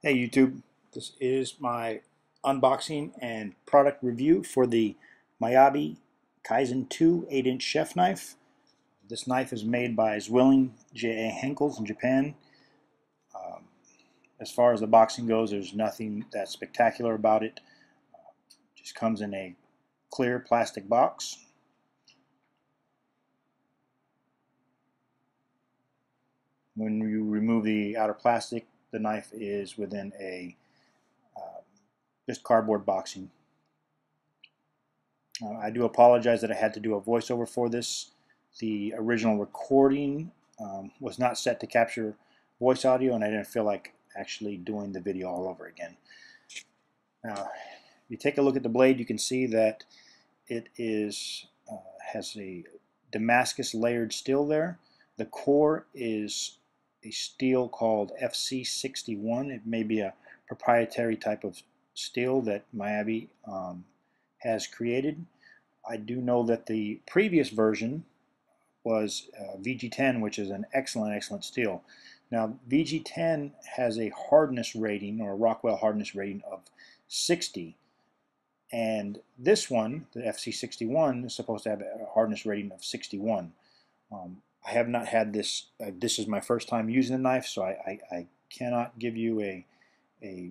Hey YouTube, this is my unboxing and product review for the Miyabi Kaizen 2 8-inch chef knife. This knife is made by Zwilling J.A. Henckels in Japan. Um, as far as the boxing goes, there's nothing that spectacular about it. Uh, just comes in a clear plastic box. When you remove the outer plastic, the knife is within a um, just cardboard boxing. Uh, I do apologize that I had to do a voiceover for this. The original recording um, was not set to capture voice audio and I didn't feel like actually doing the video all over again. Now, if you take a look at the blade, you can see that it is uh, has a Damascus layered steel there. The core is a steel called FC61. It may be a proprietary type of steel that Miyabi um, has created. I do know that the previous version was uh, VG10, which is an excellent, excellent steel. Now, VG10 has a hardness rating, or a Rockwell hardness rating of 60. And this one, the FC61, is supposed to have a hardness rating of 61. Um, I have not had this. Uh, this is my first time using a knife, so I, I, I cannot give you a a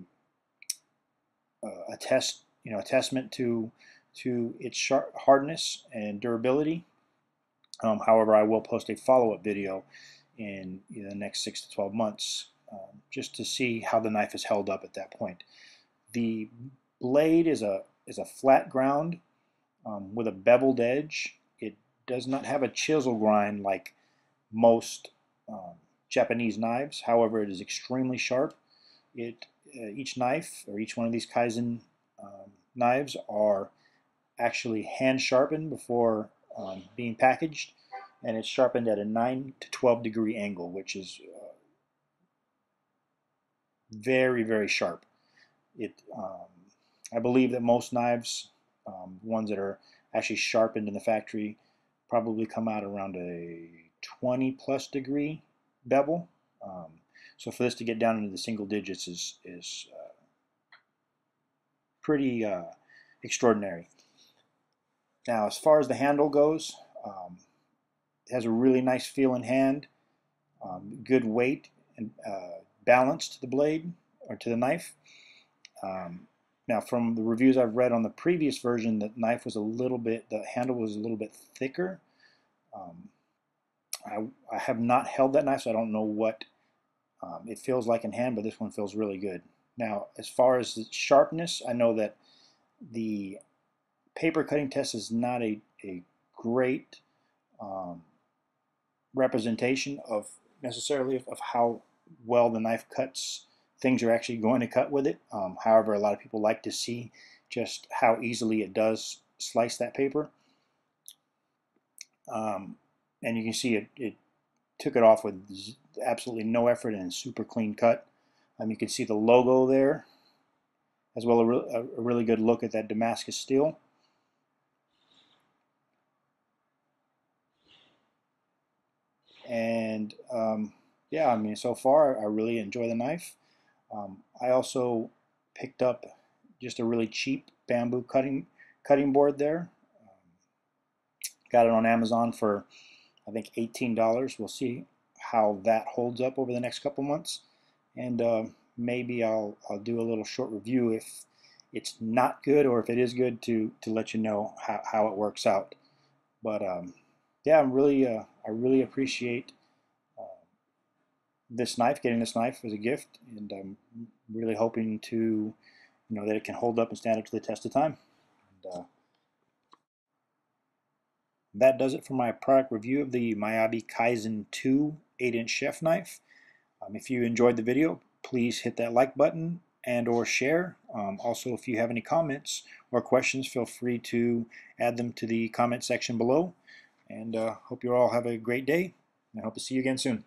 uh, a test, you know, a testament to to its sharp hardness and durability. Um, however, I will post a follow-up video in the next six to 12 months um, just to see how the knife is held up at that point. The blade is a is a flat ground um, with a beveled edge. It does not have a chisel grind like most um, Japanese knives. However, it is extremely sharp. It uh, each knife or each one of these Kaizen um, knives are actually hand sharpened before um, being packaged, and it's sharpened at a 9 to 12 degree angle, which is uh, very very sharp. It um, I believe that most knives, um, ones that are actually sharpened in the factory, probably come out around a 20 plus degree bevel. Um, so for this to get down into the single digits is, is uh, pretty uh, extraordinary. Now as far as the handle goes, um, it has a really nice feel in hand, um, good weight and uh, balance to the blade or to the knife. Um, now from the reviews I've read on the previous version, the knife was a little bit, the handle was a little bit thicker. Um, I, I have not held that knife, so I don't know what um, it feels like in hand, but this one feels really good. Now, as far as sharpness, I know that the paper cutting test is not a, a great um, representation of necessarily of, of, how well the knife cuts things you're actually going to cut with it. Um, however, a lot of people like to see just how easily it does slice that paper. Um, and you can see it, it took it off with absolutely no effort and super clean cut. Um, you can see the logo there, as well a, a, a really good look at that Damascus steel. And um, yeah, I mean, so far I really enjoy the knife. Um, I also picked up just a really cheap bamboo cutting cutting board there. Um, got it on Amazon for I think $18. We'll see how that holds up over the next couple months. And uh, maybe I'll, I'll do a little short review if it's not good or if it is good to, to let you know how, how it works out. But um, yeah, I'm really, uh, I really appreciate uh, this knife, getting this knife as a gift. And I'm really hoping to, you know, that it can hold up and stand up to the test of time. And, uh, that does it for my product review of the Miyabi Kaizen 2 8-inch chef knife. Um, if you enjoyed the video, please hit that like button and or share. Um, also, if you have any comments or questions, feel free to add them to the comment section below. And uh, hope you all have a great day. I hope to see you again soon.